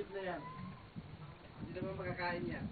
chip na yan. Hindi naman makakain yan.